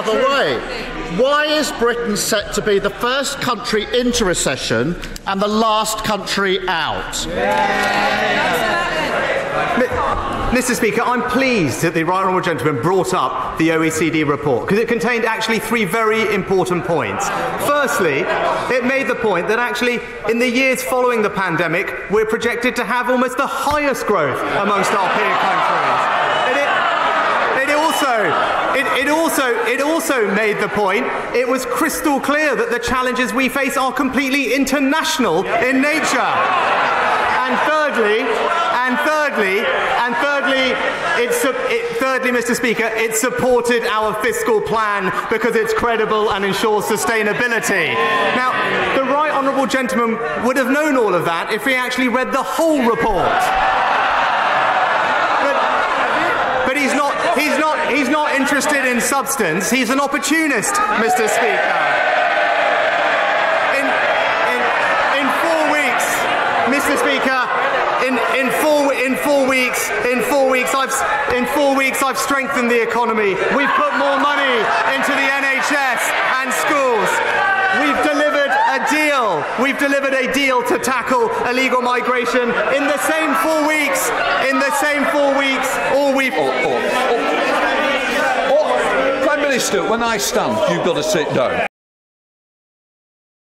other way. Why is Britain set to be the first country into recession and the last country out? Mr. Speaker, I'm pleased that the right honourable gentleman brought up the OECD report because it contained actually three very important points. Firstly, it made the point that actually in the years following the pandemic, we're projected to have almost the highest growth amongst our peer countries. It, it also it, it, also, it also made the point, it was crystal clear that the challenges we face are completely international in nature. And thirdly, and thirdly, and thirdly, it's, it, thirdly, Mr. Speaker, it supported our fiscal plan because it's credible and ensures sustainability. Now, the right honourable gentleman would have known all of that if he actually read the whole report. But, but he's not. He's not. Interested in substance. He's an opportunist, Mr. Speaker. In, in, in four weeks, Mr. Speaker, in, in four in four weeks in four weeks I've in four weeks I've strengthened the economy. We've put more money into the NHS and schools. We've delivered a deal. We've delivered a deal to tackle illegal migration in the same four weeks. In the same four weeks, all we've. Prime Minister, when I stand, you've got to sit down.